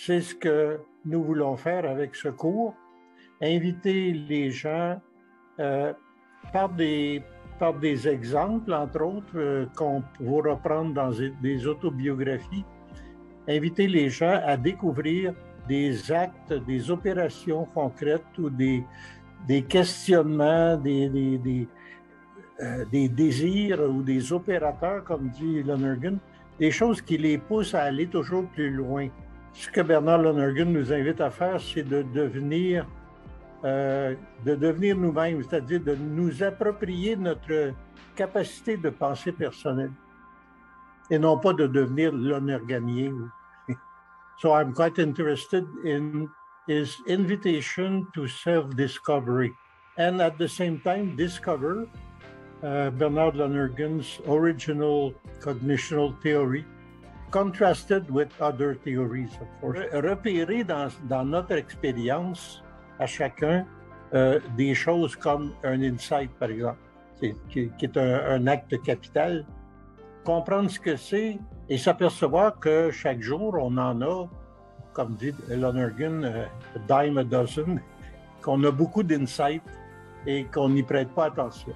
C'est ce que nous voulons faire avec ce cours, inviter les gens euh, par, des, par des exemples, entre autres, euh, qu'on va reprendre dans des autobiographies, inviter les gens à découvrir des actes, des opérations concrètes ou des, des questionnements, des, des, des, euh, des, désirs ou des opérateurs, comme dit Lonergan, des choses qui les poussent à aller toujours plus loin. Ce que Bernard Lonergan nous invite à faire, c'est de devenir, euh, de devenir nous-mêmes, c'est-à-dire de nous approprier notre capacité de pensée personnelle et non pas de devenir Lonerganien. so I'm quite interested in his invitation to self-discovery and at the same time discover uh, Bernard Lonergan's original cognitional theory, contrasted with other theories, of course. Repérer dans, dans notre expérience à chacun euh, des choses comme un insight, par exemple, qui, qui, est un, un, acte capital. Comprendre ce que c'est et s'apercevoir que chaque jour, on en a, comme dit Lonergan, euh, dime a dozen, qu'on a beaucoup d'insights et qu'on n'y prête pas attention.